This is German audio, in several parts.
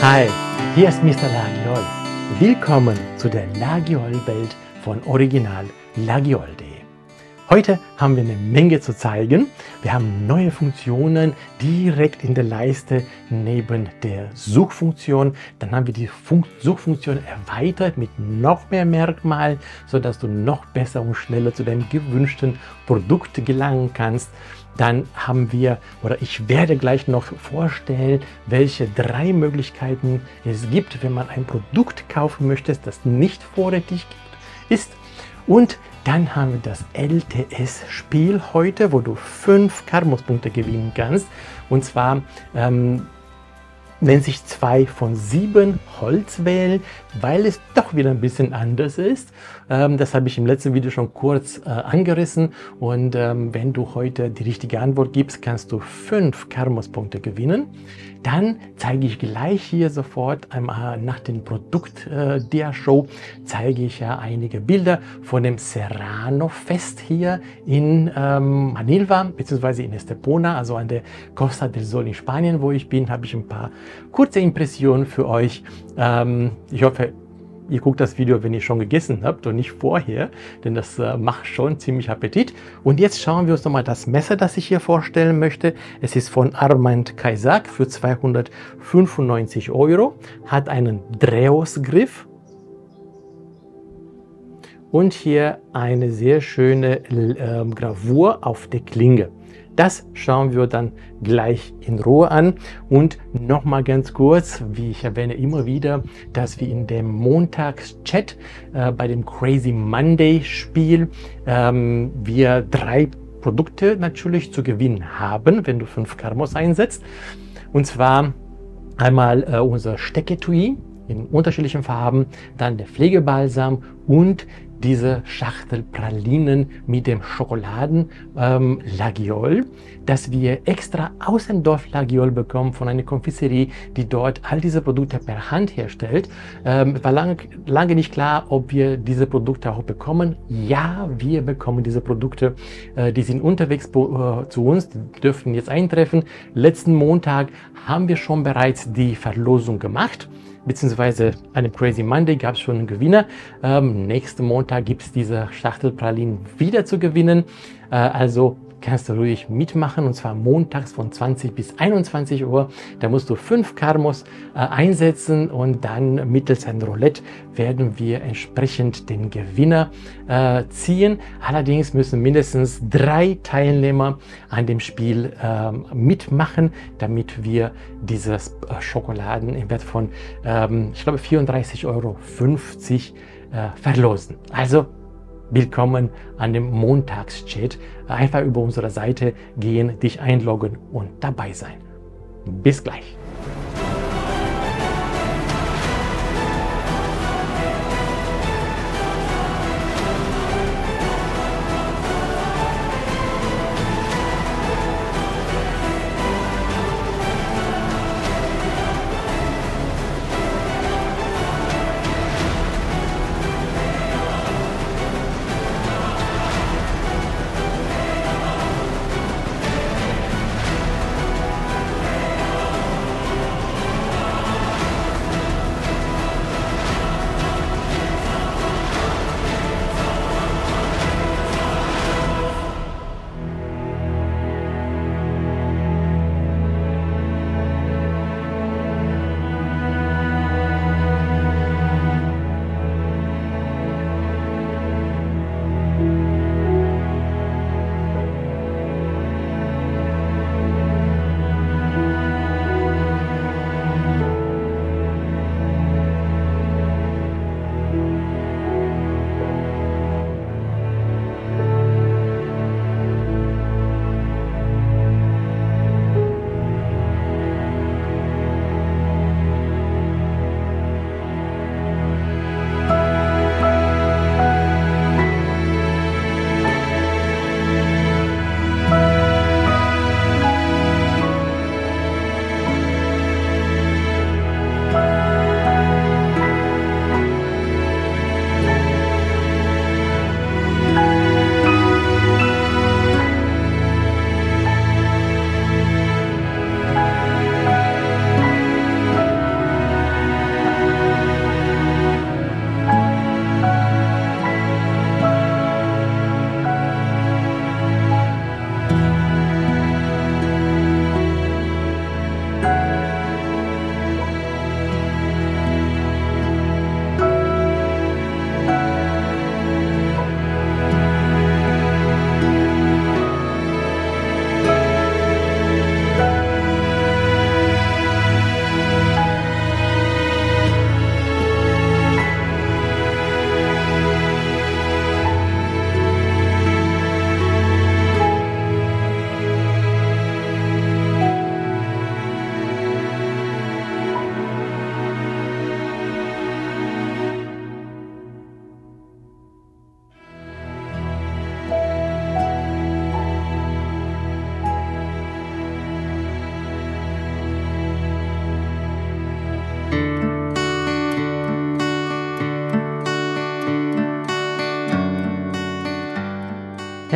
Hi, hier ist Mr. Lagiol. Willkommen zu der Lagiol-Welt von Original Lagiol.de. Heute haben wir eine Menge zu zeigen. Wir haben neue Funktionen direkt in der Leiste neben der Suchfunktion. Dann haben wir die Fun Suchfunktion erweitert mit noch mehr Merkmalen, sodass du noch besser und schneller zu deinem gewünschten Produkt gelangen kannst. Dann haben wir, oder ich werde gleich noch vorstellen, welche drei Möglichkeiten es gibt, wenn man ein Produkt kaufen möchte, das nicht vorrätig ist. Und dann haben wir das LTS-Spiel heute, wo du fünf Karmus-Punkte gewinnen kannst. Und zwar ähm, wenn sich zwei von sieben Holz wählen, weil es doch wieder ein bisschen anders ist. Ähm, das habe ich im letzten Video schon kurz äh, angerissen. Und ähm, wenn du heute die richtige Antwort gibst, kannst du fünf Karmos-Punkte gewinnen. Dann zeige ich gleich hier sofort einmal nach dem Produkt äh, der Show zeige ich ja einige Bilder von dem Serrano Fest hier in ähm, Manilva bzw. in Estepona, also an der Costa del Sol in Spanien, wo ich bin, habe ich ein paar kurze Impressionen für euch. Ähm, ich hoffe, ihr guckt das Video, wenn ihr schon gegessen habt und nicht vorher, denn das äh, macht schon ziemlich Appetit. Und jetzt schauen wir uns nochmal das Messer, das ich hier vorstellen möchte. Es ist von Armand Kaisak für 295 Euro, hat einen Dreosgriff und hier eine sehr schöne äh, Gravur auf der Klinge. Das schauen wir dann gleich in Ruhe an. Und nochmal ganz kurz, wie ich erwähne immer wieder, dass wir in dem Montagschat äh, bei dem Crazy Monday Spiel ähm, wir drei Produkte natürlich zu gewinnen haben, wenn du fünf Karmos einsetzt. Und zwar einmal äh, unser Stecketui in unterschiedlichen Farben, dann der Pflegebalsam und diese Schachtel Pralinen mit dem Schokoladen ähm, Lagiol, dass wir extra aus dem Dorf Lagiol bekommen von einer Konfiserie, die dort all diese Produkte per Hand herstellt. Ähm, war lang, lange nicht klar, ob wir diese Produkte auch bekommen. Ja, wir bekommen diese Produkte. Äh, die sind unterwegs äh, zu uns, die dürften jetzt eintreffen. Letzten Montag haben wir schon bereits die Verlosung gemacht beziehungsweise dem Crazy Monday gab es schon einen Gewinner. Ähm, nächsten Montag gibt es diese Schachtelpralinen wieder zu gewinnen. Äh, also kannst du ruhig mitmachen und zwar montags von 20 bis 21 Uhr. Da musst du fünf Karmos äh, einsetzen und dann mittels ein Roulette werden wir entsprechend den Gewinner äh, ziehen. Allerdings müssen mindestens drei Teilnehmer an dem Spiel äh, mitmachen, damit wir dieses äh, Schokoladen im Wert von, ähm, ich glaube, 34,50 Euro äh, verlosen. Also Willkommen an dem Montagschat. Einfach über unsere Seite gehen, dich einloggen und dabei sein. Bis gleich.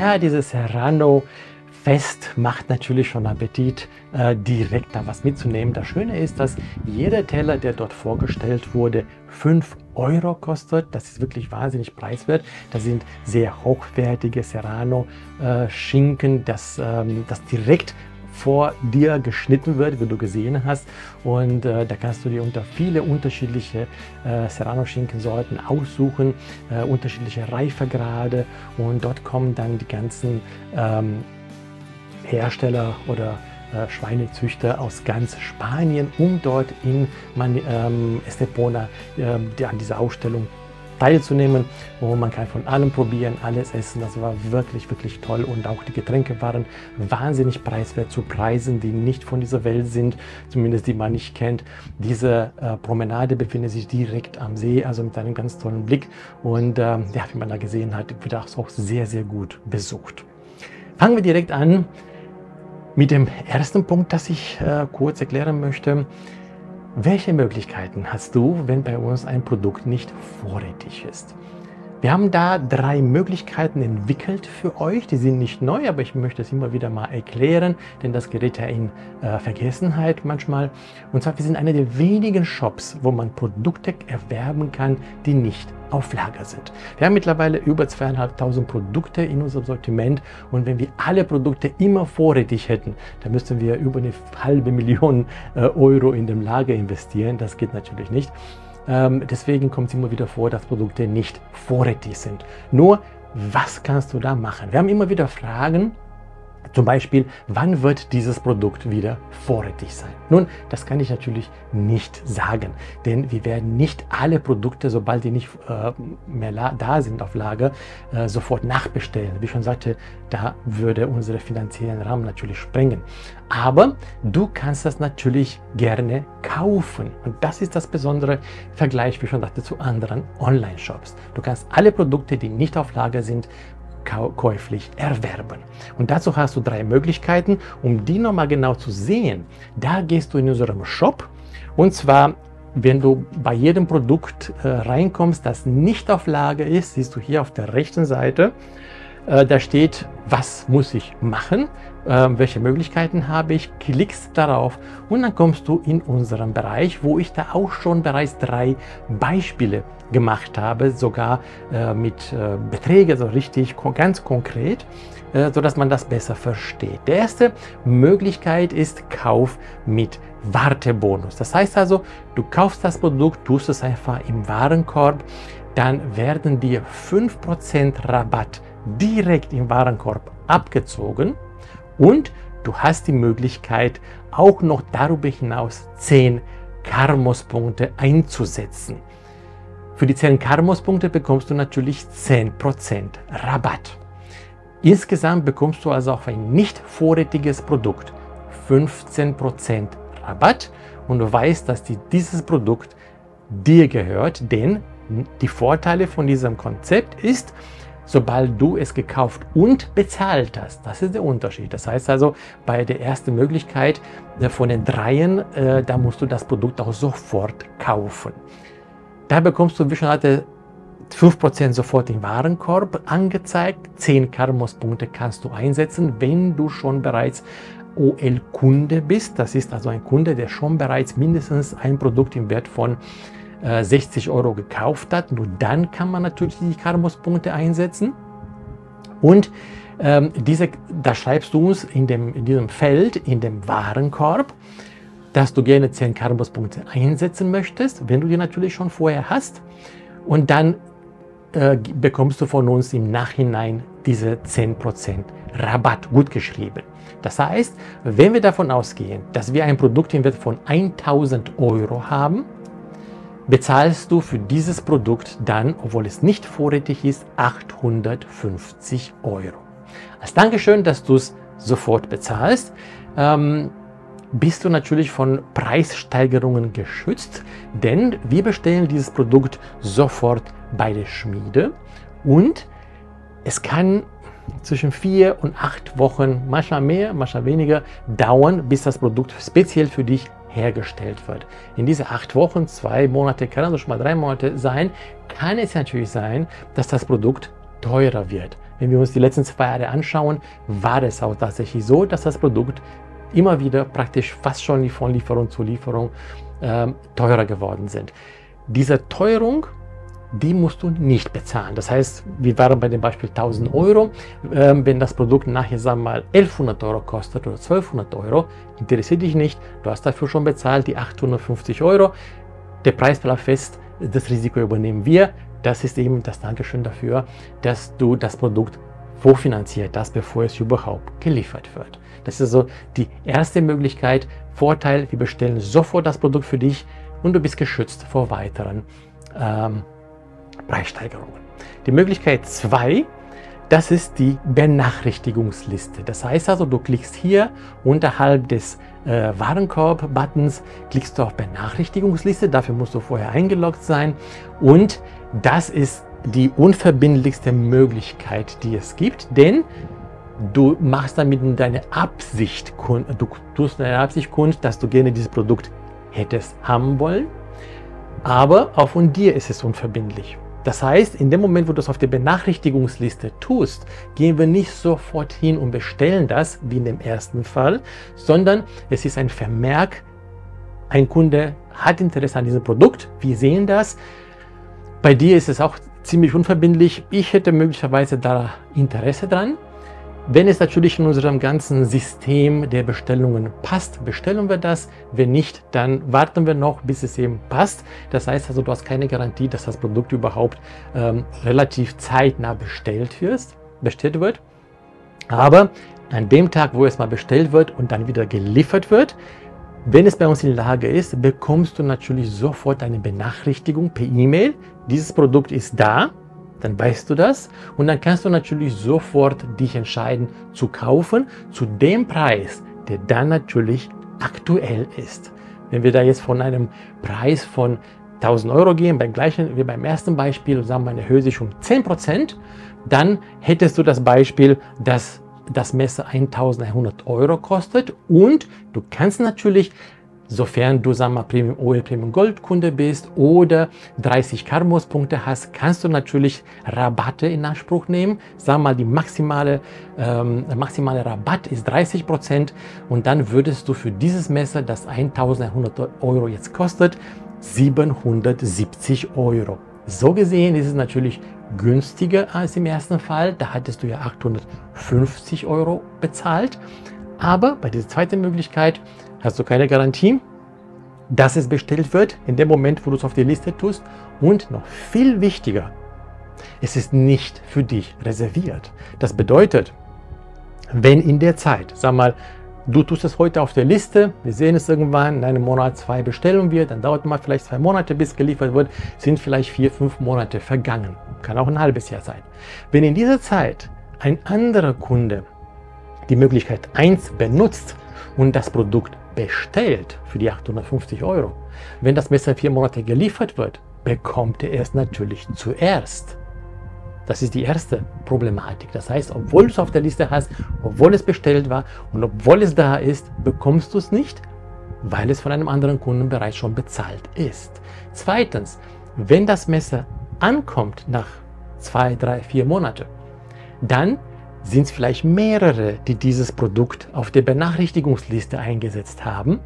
Ja, dieses Serrano Fest macht natürlich schon Appetit, äh, direkt da was mitzunehmen. Das Schöne ist, dass jeder Teller, der dort vorgestellt wurde, 5 Euro kostet. Das ist wirklich wahnsinnig preiswert. Das sind sehr hochwertige Serrano-Schinken, äh, das, ähm, das direkt vor dir geschnitten wird, wie du gesehen hast. Und äh, da kannst du dir unter viele unterschiedliche äh, Serrano-Schinkensorten aussuchen, äh, unterschiedliche Reifegrade. Und dort kommen dann die ganzen ähm, Hersteller oder äh, Schweinezüchter aus ganz Spanien, um dort in Man ähm, Estepona äh, an dieser Ausstellung teilzunehmen. Und man kann von allem probieren, alles essen. Das war wirklich, wirklich toll. Und auch die Getränke waren wahnsinnig preiswert zu Preisen, die nicht von dieser Welt sind, zumindest die man nicht kennt. Diese äh, Promenade befindet sich direkt am See, also mit einem ganz tollen Blick. Und äh, ja, wie man da gesehen hat, wird das auch sehr, sehr gut besucht. Fangen wir direkt an mit dem ersten Punkt, das ich äh, kurz erklären möchte. Welche Möglichkeiten hast du, wenn bei uns ein Produkt nicht vorrätig ist? Wir haben da drei Möglichkeiten entwickelt für euch. Die sind nicht neu, aber ich möchte es immer wieder mal erklären, denn das gerät ja in äh, Vergessenheit manchmal. Und zwar, wir sind einer der wenigen Shops, wo man Produkte erwerben kann, die nicht auf Lager sind. Wir haben mittlerweile über zweieinhalbtausend Produkte in unserem Sortiment und wenn wir alle Produkte immer vorrätig hätten, dann müssten wir über eine halbe Million äh, Euro in dem Lager investieren. Das geht natürlich nicht. Ähm, deswegen kommt es immer wieder vor, dass Produkte nicht vorrätig sind. Nur, was kannst du da machen? Wir haben immer wieder Fragen, zum Beispiel, wann wird dieses Produkt wieder vorrätig sein? Nun, das kann ich natürlich nicht sagen, denn wir werden nicht alle Produkte, sobald die nicht äh, mehr da sind auf Lager, äh, sofort nachbestellen. Wie ich schon sagte, da würde unsere finanziellen Rahmen natürlich sprengen. Aber du kannst das natürlich gerne kaufen. Und das ist das besondere Vergleich, wie ich schon sagte, zu anderen Online-Shops. Du kannst alle Produkte, die nicht auf Lager sind, käuflich erwerben. Und dazu hast du drei Möglichkeiten, um die nochmal genau zu sehen. Da gehst du in unserem Shop und zwar wenn du bei jedem Produkt äh, reinkommst, das nicht auf Lager ist, siehst du hier auf der rechten Seite, äh, da steht, was muss ich machen, äh, welche Möglichkeiten habe ich, klickst darauf und dann kommst du in unseren Bereich, wo ich da auch schon bereits drei Beispiele gemacht habe, sogar äh, mit äh, Beträgen, so richtig ganz konkret, äh, so dass man das besser versteht. Die erste Möglichkeit ist Kauf mit Wartebonus. Das heißt also, du kaufst das Produkt, tust es einfach im Warenkorb, dann werden dir 5% Rabatt direkt im Warenkorb abgezogen und du hast die Möglichkeit, auch noch darüber hinaus 10 Karmos-Punkte einzusetzen. Für die 10 Karmos-Punkte bekommst du natürlich 10% Rabatt. Insgesamt bekommst du also auf ein nicht vorrätiges Produkt 15% Rabatt und du weißt, dass die, dieses Produkt dir gehört, denn die Vorteile von diesem Konzept ist, sobald du es gekauft und bezahlt hast. Das ist der Unterschied. Das heißt also, bei der ersten Möglichkeit äh, von den dreien, äh, da musst du das Produkt auch sofort kaufen. Da bekommst du, wie schon hatte, 5% sofort im Warenkorb angezeigt. 10 Karmos-Punkte kannst du einsetzen, wenn du schon bereits OL-Kunde bist. Das ist also ein Kunde, der schon bereits mindestens ein Produkt im Wert von 60 äh, Euro gekauft hat. Nur dann kann man natürlich die Karmos-Punkte einsetzen. Und ähm, diese, da schreibst du uns in, dem, in diesem Feld, in dem Warenkorb, dass du gerne 10 Carbos-Punkte einsetzen möchtest, wenn du die natürlich schon vorher hast. Und dann äh, bekommst du von uns im Nachhinein diese 10% Rabatt gut geschrieben. Das heißt, wenn wir davon ausgehen, dass wir ein Produkt im Wert von 1000 Euro haben, bezahlst du für dieses Produkt dann, obwohl es nicht vorrätig ist, 850 Euro. Als Dankeschön, dass du es sofort bezahlst. Ähm, bist du natürlich von Preissteigerungen geschützt, denn wir bestellen dieses Produkt sofort bei der Schmiede und es kann zwischen vier und acht Wochen, manchmal mehr, manchmal weniger, dauern, bis das Produkt speziell für dich hergestellt wird. In diese acht Wochen, zwei Monate, kann also schon mal drei Monate sein, kann es natürlich sein, dass das Produkt teurer wird. wenn wir uns die letzten zwei Jahre anschauen, war es auch tatsächlich so, dass das Produkt immer wieder praktisch fast schon von Lieferung zu Lieferung ähm, teurer geworden sind. Diese Teuerung die musst du nicht bezahlen. Das heißt, wir waren bei dem Beispiel 1000 Euro. Ähm, wenn das Produkt nachher, sagen wir mal, 1100 Euro kostet oder 1200 Euro, interessiert dich nicht. Du hast dafür schon bezahlt, die 850 Euro. Der Preis bleibt fest, das Risiko übernehmen wir. Das ist eben das Dankeschön dafür, dass du das Produkt vorfinanziert hast, bevor es überhaupt geliefert wird. Das ist also die erste Möglichkeit. Vorteil, wir bestellen sofort das Produkt für dich und du bist geschützt vor weiteren ähm, Preissteigerungen. Die Möglichkeit 2, das ist die Benachrichtigungsliste. Das heißt also, du klickst hier unterhalb des äh, Warenkorb-Buttons, klickst du auf Benachrichtigungsliste. Dafür musst du vorher eingeloggt sein. Und das ist die unverbindlichste Möglichkeit, die es gibt, denn du machst damit deine Absicht du tust deine Absicht kund, dass du gerne dieses Produkt hättest haben wollen, aber auch von dir ist es unverbindlich. Das heißt, in dem Moment, wo du es auf der Benachrichtigungsliste tust, gehen wir nicht sofort hin und bestellen das, wie in dem ersten Fall, sondern es ist ein Vermerk, ein Kunde hat Interesse an diesem Produkt, wir sehen das. Bei dir ist es auch ziemlich unverbindlich. Ich hätte möglicherweise da Interesse dran. Wenn es natürlich in unserem ganzen System der Bestellungen passt, bestellen wir das. Wenn nicht, dann warten wir noch, bis es eben passt. Das heißt also, du hast keine Garantie, dass das Produkt überhaupt ähm, relativ zeitnah bestellt wird, bestellt wird. Aber an dem Tag, wo es mal bestellt wird und dann wieder geliefert wird, wenn es bei uns in Lage ist, bekommst du natürlich sofort eine Benachrichtigung per E-Mail. Dieses Produkt ist da dann weißt du das und dann kannst du natürlich sofort dich entscheiden zu kaufen zu dem Preis, der dann natürlich aktuell ist. Wenn wir da jetzt von einem Preis von 1000 Euro gehen, beim gleichen wie beim ersten Beispiel, sagen wir, eine erhöhe sich um 10%, dann hättest du das Beispiel, dass das Messer 1100 Euro kostet und du kannst natürlich Sofern du sagen wir, Premium Oil, Premium Gold Kunde bist oder 30 Karmos Punkte hast, kannst du natürlich Rabatte in Anspruch nehmen. Wir mal, die maximale, ähm, der maximale Rabatt ist 30 Prozent und dann würdest du für dieses Messer, das 1100 Euro jetzt kostet, 770 Euro. So gesehen ist es natürlich günstiger als im ersten Fall. Da hattest du ja 850 Euro bezahlt. Aber bei dieser zweiten Möglichkeit hast du keine Garantie, dass es bestellt wird in dem Moment, wo du es auf die Liste tust. Und noch viel wichtiger, es ist nicht für dich reserviert. Das bedeutet, wenn in der Zeit, sag mal, du tust es heute auf der Liste, wir sehen es irgendwann, in einem Monat, zwei bestellen wir, dann dauert mal vielleicht zwei Monate, bis geliefert wird, sind vielleicht vier, fünf Monate vergangen. Kann auch ein halbes Jahr sein. Wenn in dieser Zeit ein anderer Kunde die Möglichkeit 1 benutzt und das Produkt bestellt für die 850 Euro, wenn das Messer vier Monate geliefert wird, bekommt er es natürlich zuerst. Das ist die erste Problematik. Das heißt, obwohl du es auf der Liste hast, obwohl es bestellt war und obwohl es da ist, bekommst du es nicht, weil es von einem anderen Kunden bereits schon bezahlt ist. Zweitens, wenn das Messer ankommt nach zwei, drei, vier Monaten, dann sind es vielleicht mehrere, die dieses Produkt auf der Benachrichtigungsliste eingesetzt haben.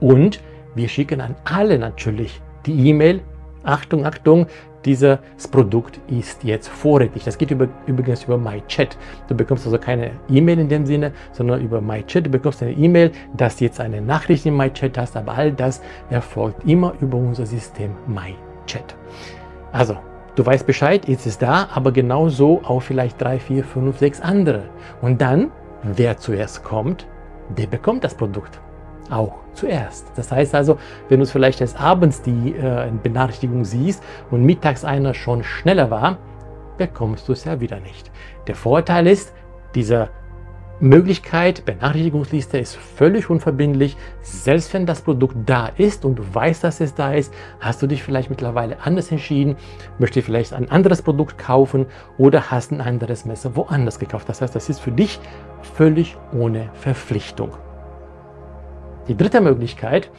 Und wir schicken an alle natürlich die E-Mail, Achtung, Achtung, dieses Produkt ist jetzt vorrätig. Das geht über, übrigens über MyChat. Du bekommst also keine E-Mail in dem Sinne, sondern über MyChat. Du bekommst eine E-Mail, dass du jetzt eine Nachricht in MyChat hast, aber all das erfolgt immer über unser System MyChat. Also Du weißt Bescheid, jetzt ist da, aber genauso auch vielleicht drei, vier, fünf, sechs andere. Und dann, wer zuerst kommt, der bekommt das Produkt auch zuerst. Das heißt also, wenn du es vielleicht erst abends die äh, Benachrichtigung siehst und mittags einer schon schneller war, bekommst du es ja wieder nicht. Der Vorteil ist, dieser Möglichkeit, Benachrichtigungsliste ist völlig unverbindlich. Selbst wenn das Produkt da ist und du weißt, dass es da ist, hast du dich vielleicht mittlerweile anders entschieden, möchtest vielleicht ein anderes Produkt kaufen oder hast ein anderes Messer woanders gekauft. Das heißt, das ist für dich völlig ohne Verpflichtung. Die dritte Möglichkeit,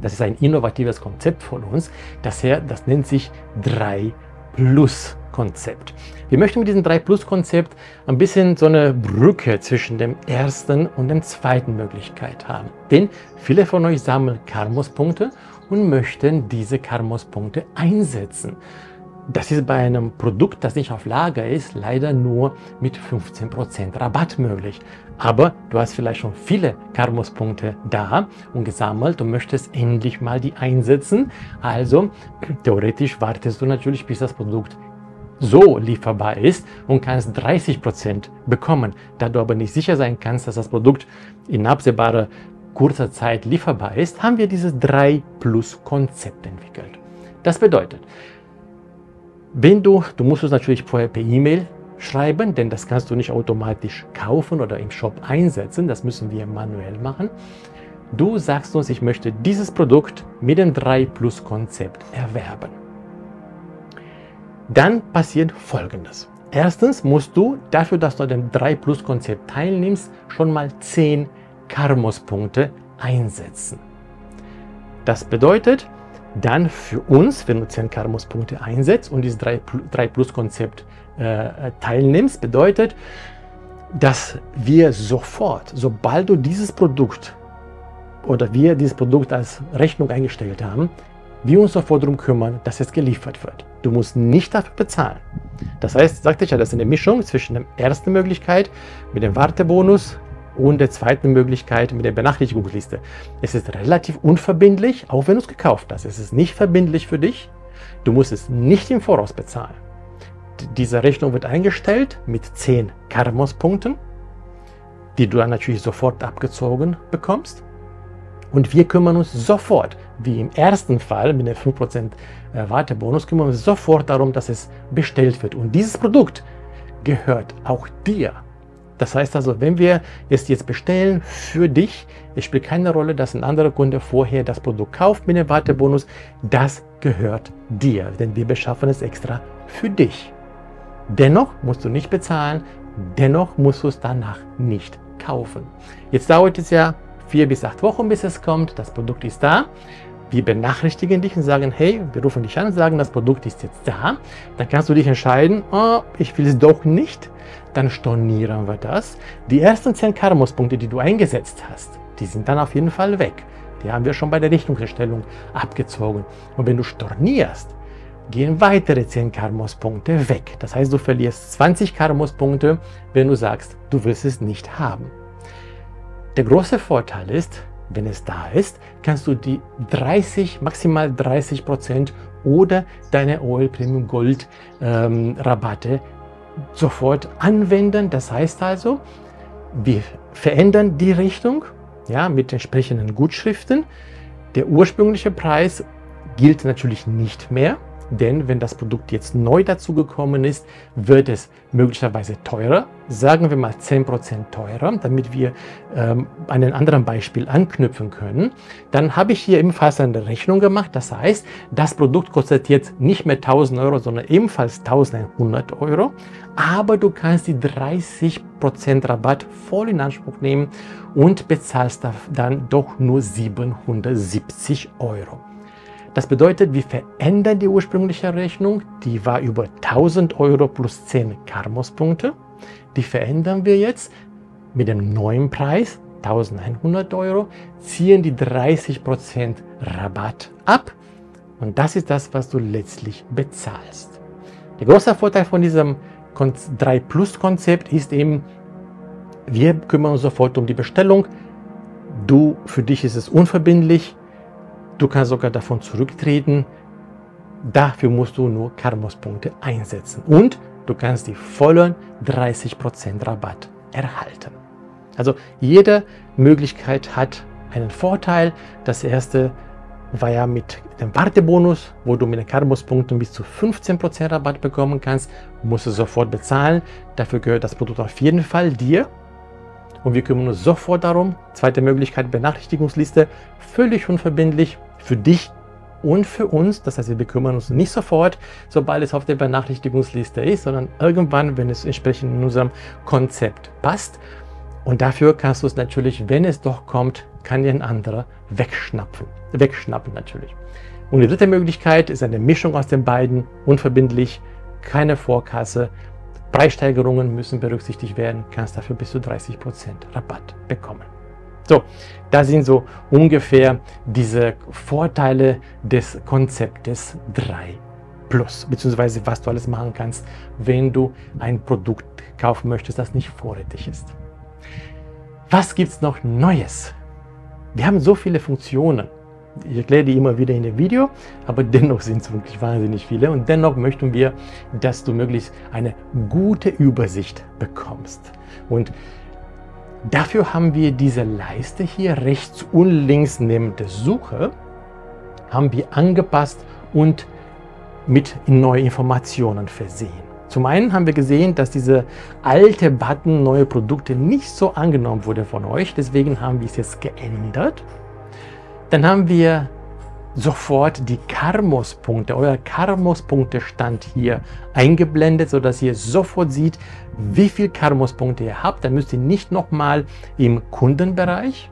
das ist ein innovatives Konzept von uns, das, das nennt sich 3 Plus Konzept. Wir möchten mit diesem 3 Plus Konzept ein bisschen so eine Brücke zwischen dem ersten und der zweiten Möglichkeit haben. Denn viele von euch sammeln Karmos-Punkte und möchten diese Karmos-Punkte einsetzen. Das ist bei einem Produkt, das nicht auf Lager ist, leider nur mit 15% Rabatt möglich. Aber du hast vielleicht schon viele Karmos-Punkte da und gesammelt und möchtest endlich mal die einsetzen. Also theoretisch wartest du natürlich, bis das Produkt so lieferbar ist und kannst 30% bekommen. Da du aber nicht sicher sein kannst, dass das Produkt in absehbarer kurzer Zeit lieferbar ist, haben wir dieses 3 Plus Konzept entwickelt. Das bedeutet, wenn du, du musst es natürlich vorher per E-Mail schreiben, denn das kannst du nicht automatisch kaufen oder im Shop einsetzen, das müssen wir manuell machen. Du sagst uns, ich möchte dieses Produkt mit dem 3 Plus Konzept erwerben dann passiert Folgendes. Erstens musst du dafür, dass du an dem 3 Plus Konzept teilnimmst, schon mal 10 Karmos-Punkte einsetzen. Das bedeutet, dann für uns, wenn du 10 Karmos-Punkte einsetzt und dieses 3, Plus Konzept äh, teilnimmst, bedeutet, dass wir sofort, sobald du dieses Produkt oder wir dieses Produkt als Rechnung eingestellt haben, wir uns sofort darum kümmern, dass es geliefert wird. Du musst nicht dafür bezahlen. Das heißt, sagte ich ja, das ist eine Mischung zwischen der ersten Möglichkeit mit dem Wartebonus und der zweiten Möglichkeit mit der Benachrichtigungsliste. Es ist relativ unverbindlich, auch wenn du es gekauft hast. Es ist nicht verbindlich für dich. Du musst es nicht im Voraus bezahlen. Diese Rechnung wird eingestellt mit 10 Karmos-Punkten, die du dann natürlich sofort abgezogen bekommst. Und wir kümmern uns sofort, wie im ersten Fall mit dem 5% äh, Wartebonus, kümmern wir uns sofort darum, dass es bestellt wird. Und dieses Produkt gehört auch dir. Das heißt also, wenn wir es jetzt bestellen für dich, es spielt keine Rolle, dass ein anderer Kunde vorher das Produkt kauft mit dem Wartebonus, das gehört dir, denn wir beschaffen es extra für dich. Dennoch musst du nicht bezahlen, dennoch musst du es danach nicht kaufen. Jetzt dauert es ja vier bis acht Wochen, bis es kommt. Das Produkt ist da. Wir benachrichtigen dich und sagen, hey, wir rufen dich an und sagen, das Produkt ist jetzt da. Dann kannst du dich entscheiden, oh, ich will es doch nicht. Dann stornieren wir das. Die ersten 10 Karmos-Punkte, die du eingesetzt hast, die sind dann auf jeden Fall weg. Die haben wir schon bei der Richtungserstellung abgezogen. Und wenn du stornierst, gehen weitere 10 Karmos-Punkte weg. Das heißt, du verlierst 20 Karmos-Punkte, wenn du sagst, du willst es nicht haben. Der große Vorteil ist, wenn es da ist, kannst du die 30, maximal 30 Prozent oder deine Oil Premium Gold ähm, Rabatte sofort anwenden. Das heißt also, wir verändern die Richtung ja, mit entsprechenden Gutschriften. Der ursprüngliche Preis gilt natürlich nicht mehr. Denn wenn das Produkt jetzt neu dazugekommen ist, wird es möglicherweise teurer, sagen wir mal 10% teurer, damit wir ähm, an ein anderes Beispiel anknüpfen können. Dann habe ich hier ebenfalls eine Rechnung gemacht. Das heißt, das Produkt kostet jetzt nicht mehr 1000 Euro, sondern ebenfalls 1100 Euro. Aber du kannst die 30% Rabatt voll in Anspruch nehmen und bezahlst dann doch nur 770 Euro. Das bedeutet, wir verändern die ursprüngliche Rechnung, die war über 1000 Euro plus 10 Karmos-Punkte. Die verändern wir jetzt mit dem neuen Preis, 1100 Euro, ziehen die 30% Rabatt ab und das ist das, was du letztlich bezahlst. Der große Vorteil von diesem 3 Plus Konzept ist eben, wir kümmern uns sofort um die Bestellung. Du, für dich ist es unverbindlich. Du kannst sogar davon zurücktreten. Dafür musst du nur Karmos-Punkte einsetzen. Und du kannst die vollen 30% Rabatt erhalten. Also jede Möglichkeit hat einen Vorteil. Das erste war ja mit dem Wartebonus, wo du mit den Karmos-Punkten bis zu 15% Rabatt bekommen kannst. Musst du sofort bezahlen. Dafür gehört das Produkt auf jeden Fall dir und wir kümmern uns sofort darum. Zweite Möglichkeit, Benachrichtigungsliste, völlig unverbindlich für dich und für uns. Das heißt, wir kümmern uns nicht sofort, sobald es auf der Benachrichtigungsliste ist, sondern irgendwann, wenn es entsprechend in unserem Konzept passt. Und dafür kannst du es natürlich, wenn es doch kommt, kann dir ein anderer wegschnappen. Wegschnappen natürlich. Und die dritte Möglichkeit ist eine Mischung aus den beiden, unverbindlich, keine Vorkasse, Preissteigerungen müssen berücksichtigt werden, kannst dafür bis zu 30% Rabatt bekommen. So, das sind so ungefähr diese Vorteile des Konzeptes 3 Plus, beziehungsweise was du alles machen kannst, wenn du ein Produkt kaufen möchtest, das nicht vorrätig ist. Was gibt es noch Neues? Wir haben so viele Funktionen. Ich erkläre die immer wieder in dem Video, aber dennoch sind es wirklich wahnsinnig viele und dennoch möchten wir, dass du möglichst eine gute Übersicht bekommst. Und dafür haben wir diese Leiste hier rechts und links neben der Suche haben wir angepasst und mit neue Informationen versehen. Zum einen haben wir gesehen, dass diese alte Button neue Produkte nicht so angenommen wurde von euch. Deswegen haben wir es jetzt geändert. Dann haben wir sofort die Karmos-Punkte, euer Karmos-Punkte stand hier eingeblendet, sodass ihr sofort seht, wie viel Karmos-Punkte ihr habt. Dann müsst ihr nicht nochmal im Kundenbereich.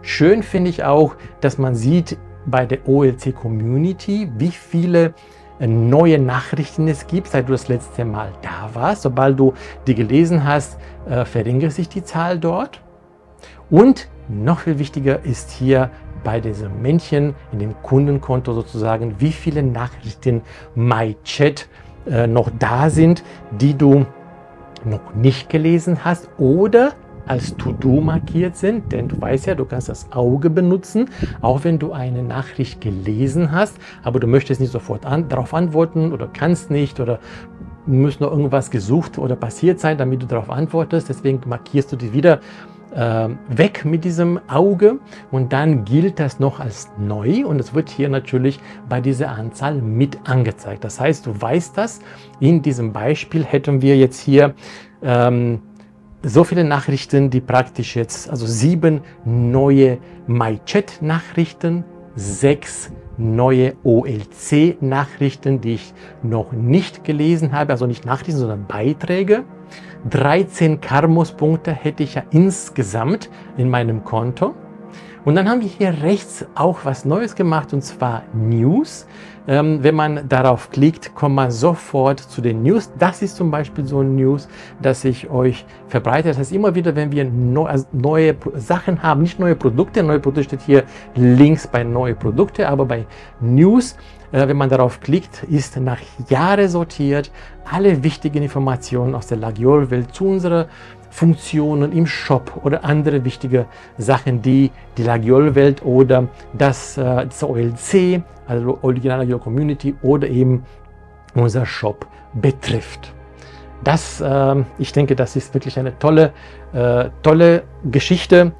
Schön finde ich auch, dass man sieht bei der OLC Community, wie viele neue Nachrichten es gibt, seit du das letzte Mal da warst. Sobald du die gelesen hast, äh, verringert sich die Zahl dort. Und noch viel wichtiger ist hier bei diesem Männchen in dem Kundenkonto sozusagen, wie viele Nachrichten MyChat äh, noch da sind, die du noch nicht gelesen hast oder als To-Do markiert sind, denn du weißt ja, du kannst das Auge benutzen, auch wenn du eine Nachricht gelesen hast, aber du möchtest nicht sofort an, darauf antworten oder kannst nicht oder muss noch irgendwas gesucht oder passiert sein, damit du darauf antwortest. Deswegen markierst du die wieder äh, weg mit diesem Auge und dann gilt das noch als neu und es wird hier natürlich bei dieser Anzahl mit angezeigt. Das heißt, du weißt das. In diesem Beispiel hätten wir jetzt hier ähm, so viele Nachrichten, die praktisch jetzt, also sieben neue MyChat-Nachrichten, sechs neue OLC-Nachrichten, die ich noch nicht gelesen habe, also nicht Nachrichten, sondern Beiträge. 13 Karmos-Punkte hätte ich ja insgesamt in meinem Konto. Und dann haben wir hier rechts auch was Neues gemacht und zwar News. Ähm, wenn man darauf klickt, kommt man sofort zu den News. Das ist zum Beispiel so ein News, das ich euch verbreite. Das heißt, immer wieder, wenn wir neu, also neue Sachen haben, nicht neue Produkte, neue Produkte steht hier links bei neue Produkte, aber bei News, wenn man darauf klickt, ist nach Jahre sortiert alle wichtigen Informationen aus der Lagiol-Welt zu unserer Funktionen im Shop oder andere wichtige Sachen, die die Lagiol-Welt oder das, äh, das OLC, also Original Lagiol Community oder eben unser Shop betrifft. Das, äh, ich denke, das ist wirklich eine tolle, äh, tolle Geschichte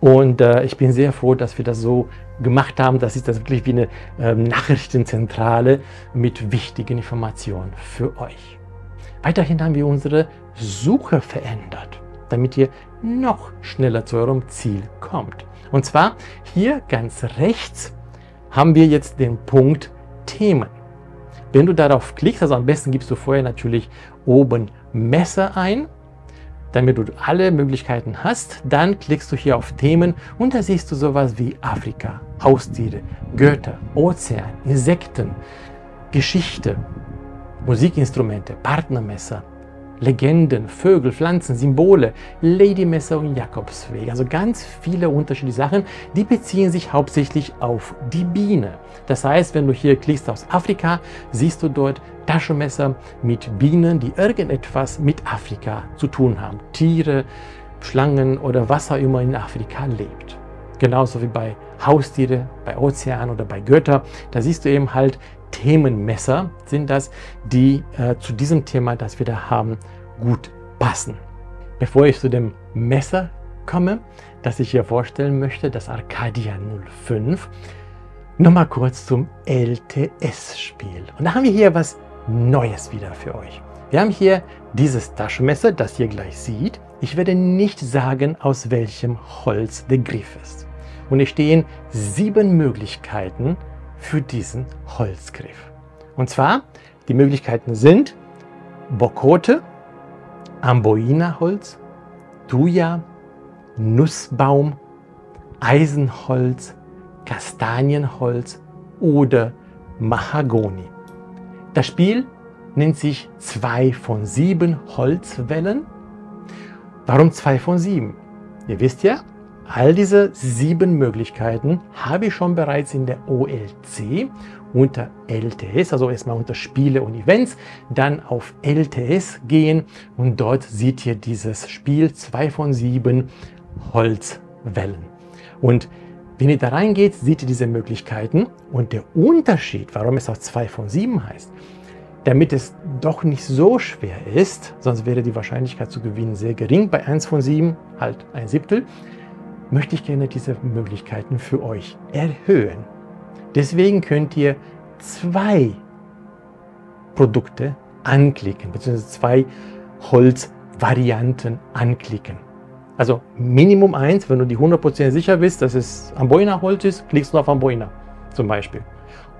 und äh, ich bin sehr froh, dass wir das so gemacht haben. Das ist das wirklich wie eine ähm, Nachrichtenzentrale mit wichtigen Informationen für euch. Weiterhin haben wir unsere Suche verändert, damit ihr noch schneller zu eurem Ziel kommt. Und zwar hier ganz rechts haben wir jetzt den Punkt Themen. Wenn du darauf klickst, also am besten gibst du vorher natürlich oben Messer ein, damit du alle Möglichkeiten hast, dann klickst du hier auf Themen und da siehst du sowas wie Afrika, Haustiere, Götter, Ozean, Insekten, Geschichte, Musikinstrumente, Partnermesser, Legenden, Vögel, Pflanzen, Symbole, Ladymesser und Jakobsweg. Also ganz viele unterschiedliche Sachen, die beziehen sich hauptsächlich auf die Biene. Das heißt, wenn du hier klickst aus Afrika, siehst du dort Taschenmesser mit Bienen, die irgendetwas mit Afrika zu tun haben. Tiere, Schlangen oder was auch immer in Afrika lebt. Genauso wie bei Haustiere, bei Ozean oder bei Götter. Da siehst du eben halt Themenmesser sind das, die äh, zu diesem Thema, das wir da haben, gut passen. Bevor ich zu dem Messer komme, das ich hier vorstellen möchte, das Arcadia 05, nochmal kurz zum LTS-Spiel. Und da haben wir hier was Neues wieder für euch. Wir haben hier dieses Taschenmesser, das ihr gleich seht. Ich werde nicht sagen, aus welchem Holz der Griff ist. Und es stehen sieben Möglichkeiten, für diesen Holzgriff. Und zwar, die Möglichkeiten sind Bokote, Amboina-Holz, Thuja, Nussbaum, Eisenholz, Kastanienholz, oder Mahagoni. Das Spiel nennt sich 2 von 7 Holzwellen. Warum 2 von 7? Ihr wisst ja, all diese sieben Möglichkeiten habe ich schon bereits in der OLC unter LTS, also erstmal unter Spiele und Events, dann auf LTS gehen und dort seht ihr dieses Spiel 2 von 7 Holzwellen. Und wenn ihr da reingeht, seht ihr diese Möglichkeiten und der Unterschied, warum es auch 2 von 7 heißt, damit es doch nicht so schwer ist, sonst wäre die Wahrscheinlichkeit zu gewinnen sehr gering, bei 1 von 7 halt ein Siebtel, möchte ich gerne diese Möglichkeiten für euch erhöhen. Deswegen könnt ihr zwei Produkte anklicken, beziehungsweise zwei Holzvarianten anklicken. Also Minimum 1, wenn du die 100% sicher bist, dass es Amboina-Holz ist, klickst du auf Amboina zum Beispiel.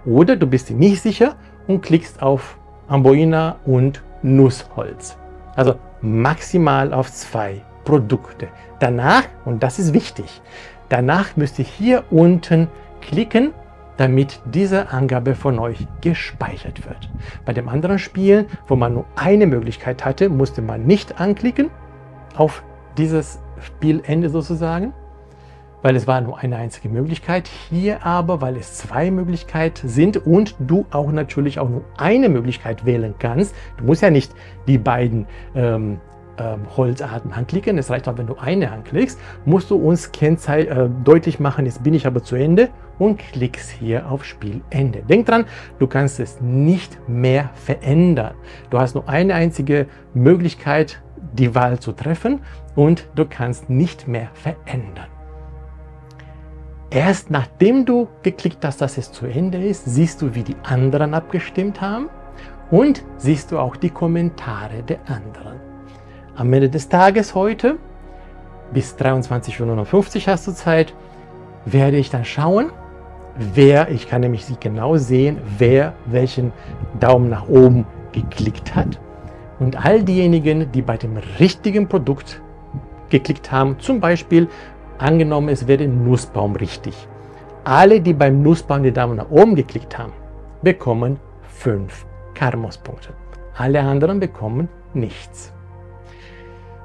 Oder du bist dir nicht sicher und klickst auf Amboina und Nussholz. Also maximal auf zwei Produkte. Danach, und das ist wichtig, danach müsst ihr hier unten klicken, damit diese Angabe von euch gespeichert wird. Bei dem anderen Spiel, wo man nur eine Möglichkeit hatte, musste man nicht anklicken auf dieses Spielende sozusagen, weil es war nur eine einzige Möglichkeit. Hier aber, weil es zwei Möglichkeiten sind und du auch natürlich auch nur eine Möglichkeit wählen kannst. Du musst ja nicht die beiden ähm, ähm, Holzarten anklicken. Es reicht auch, wenn du eine anklickst, musst du uns Kennzei äh, deutlich machen, jetzt bin ich aber zu Ende und klickst hier auf Spielende. Denk dran, du kannst es nicht mehr verändern. Du hast nur eine einzige Möglichkeit, die Wahl zu treffen und du kannst nicht mehr verändern. Erst nachdem du geklickt hast, dass es zu Ende ist, siehst du, wie die anderen abgestimmt haben und siehst du auch die Kommentare der anderen. Am Ende des Tages heute, bis 23.59 Uhr hast du Zeit, werde ich dann schauen, wer, ich kann nämlich genau sehen, wer welchen Daumen nach oben geklickt hat. Und all diejenigen, die bei dem richtigen Produkt geklickt haben, zum Beispiel angenommen, es wäre Nussbaum richtig. Alle, die beim Nussbaum die Daumen nach oben geklickt haben, bekommen 5 Karmos-Punkte. Alle anderen bekommen nichts.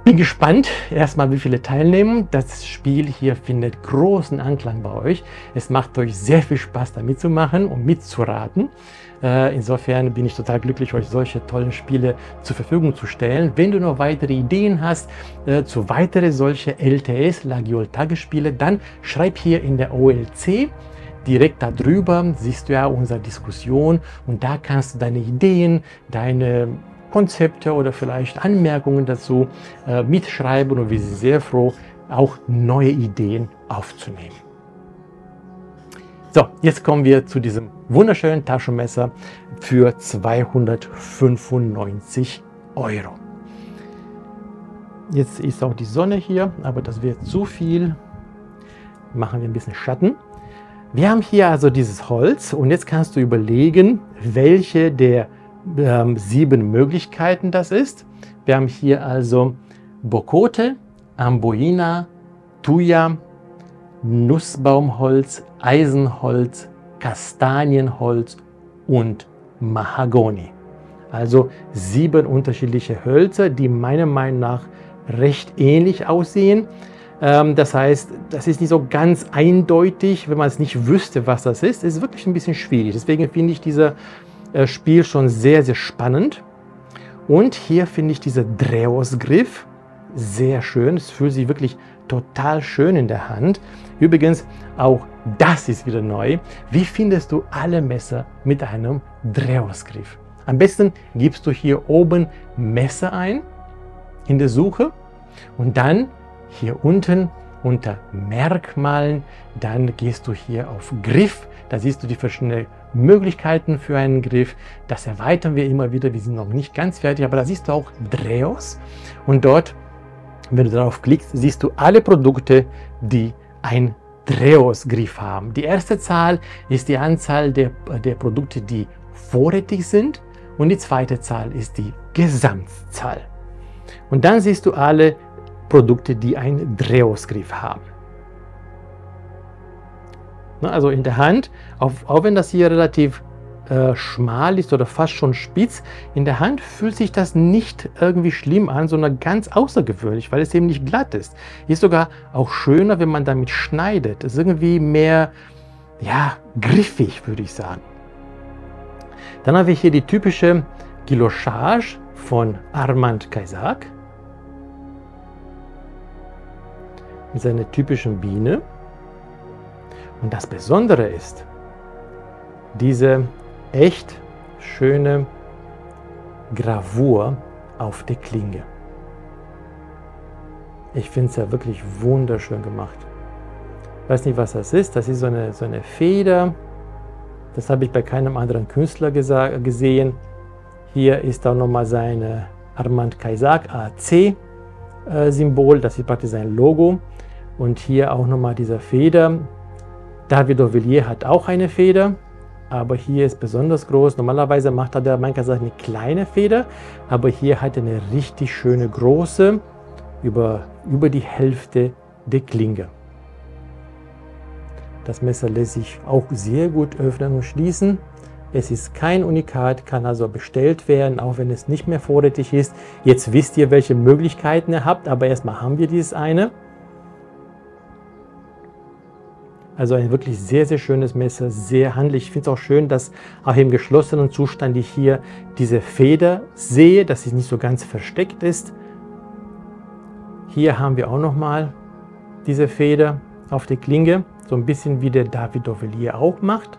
Bin gespannt erstmal, wie viele teilnehmen. Das Spiel hier findet großen Anklang bei euch. Es macht euch sehr viel Spaß, da mitzumachen und mitzuraten. Äh, insofern bin ich total glücklich, euch solche tollen Spiele zur Verfügung zu stellen. Wenn du noch weitere Ideen hast äh, zu weitere solche LTS, Lagiol Tagesspiele, dann schreib hier in der OLC. Direkt darüber siehst du ja unsere Diskussion und da kannst du deine Ideen, deine Konzepte oder vielleicht Anmerkungen dazu äh, mitschreiben und wir sind sehr froh, auch neue Ideen aufzunehmen. So, jetzt kommen wir zu diesem wunderschönen Taschenmesser für 295 Euro. Jetzt ist auch die Sonne hier, aber das wird zu viel. Machen wir ein bisschen Schatten. Wir haben hier also dieses Holz und jetzt kannst du überlegen, welche der ähm, sieben Möglichkeiten das ist. Wir haben hier also Bokote, Amboina, Tuya, Nussbaumholz, Eisenholz, Kastanienholz und Mahagoni. Also sieben unterschiedliche Hölzer, die meiner Meinung nach recht ähnlich aussehen. Ähm, das heißt, das ist nicht so ganz eindeutig, wenn man es nicht wüsste, was das ist. Es ist wirklich ein bisschen schwierig. Deswegen finde ich diese Spiel schon sehr, sehr spannend. Und hier finde ich dieser Dreos-Griff sehr schön. Es fühlt sich wirklich total schön in der Hand. Übrigens, auch das ist wieder neu. Wie findest du alle Messer mit einem Dreos-Griff? Am besten gibst du hier oben Messer ein in der Suche und dann hier unten unter Merkmalen, dann gehst du hier auf Griff. Da siehst du die verschiedenen Möglichkeiten für einen Griff. Das erweitern wir immer wieder. Wir sind noch nicht ganz fertig, aber da siehst du auch Dreos. Und dort, wenn du darauf klickst, siehst du alle Produkte, die ein Dreos-Griff haben. Die erste Zahl ist die Anzahl der, der Produkte, die vorrätig sind. Und die zweite Zahl ist die Gesamtzahl. Und dann siehst du alle Produkte, die einen Dreos-Griff haben. Ne, also in der Hand, auch, wenn das hier relativ äh, schmal ist oder fast schon spitz, in der Hand fühlt sich das nicht irgendwie schlimm an, sondern ganz außergewöhnlich, weil es eben nicht glatt ist. Ist sogar auch schöner, wenn man damit schneidet. Ist irgendwie mehr, ja, griffig, würde ich sagen. Dann habe ich hier die typische Gilochage von Armand Kaisak. Mit seiner typischen Biene. Und das Besondere ist, diese echt schöne Gravur auf der Klinge. Ich finde es ja wirklich wunderschön gemacht. Ich weiß nicht, was das ist. Das ist so eine, so eine Feder. Das habe ich bei keinem anderen Künstler gesehen. Hier ist auch nochmal sein Armand Kaisak AC-Symbol. Äh, das ist praktisch sein Logo. Und hier auch nochmal diese Feder. David Ovillier hat auch eine Feder aber hier ist besonders groß. Normalerweise macht er der Minecraft eine kleine Feder, aber hier hat er eine richtig schöne große, über, über die Hälfte der Klinge. Das Messer lässt sich auch sehr gut öffnen und schließen. Es ist kein Unikat, kann also bestellt werden, auch wenn es nicht mehr vorrätig ist. Jetzt wisst ihr, welche Möglichkeiten ihr habt, aber erstmal haben wir dieses eine. Also ein wirklich sehr, sehr schönes Messer, sehr handlich. Ich finde es auch schön, dass auch im geschlossenen Zustand ich hier diese Feder sehe, dass sie nicht so ganz versteckt ist. Hier haben wir auch nochmal diese Feder auf der Klinge, so ein bisschen wie der David Dovelier auch macht.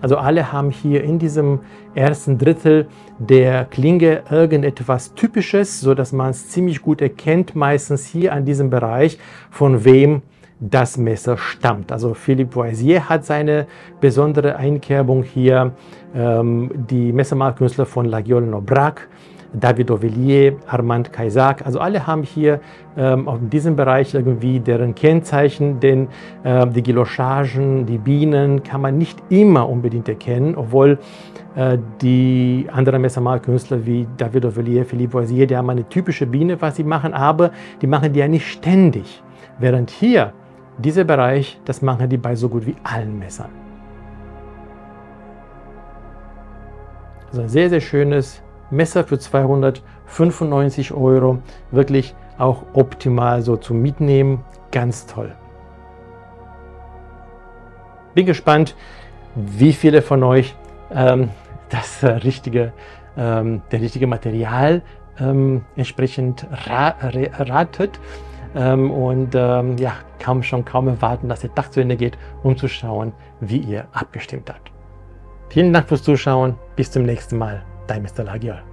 Also alle haben hier in diesem ersten Drittel der Klinge irgendetwas Typisches, so dass man es ziemlich gut erkennt, meistens hier an diesem Bereich, von wem das Messer stammt. Also Philippe Voisier hat seine besondere Einkerbung hier, ähm, die Messermalkünstler von Laguiole Nobrac, David Ovillier, Armand Kaisak, also alle haben hier ähm, auf diesem Bereich irgendwie deren Kennzeichen, denn äh, die Gilochagen, die Bienen kann man nicht immer unbedingt erkennen, obwohl äh, die anderen Messermalkünstler wie David Ovillier, Philippe Voisier, die haben eine typische Biene, was sie machen, aber die machen die ja nicht ständig. Während hier dieser Bereich, das machen die bei so gut wie allen Messern. Also ein sehr, sehr schönes Messer für 295 Euro. Wirklich auch optimal so zum Mitnehmen. Ganz toll. Bin gespannt, wie viele von euch ähm, das richtige, ähm, der richtige Material ähm, entsprechend ra ratet. Ähm, und ähm, ja, kann schon kaum erwarten, dass der Tag zu Ende geht, um zu schauen, wie ihr abgestimmt habt. Vielen Dank fürs Zuschauen. Bis zum nächsten Mal. Dein Mr. Lagiol.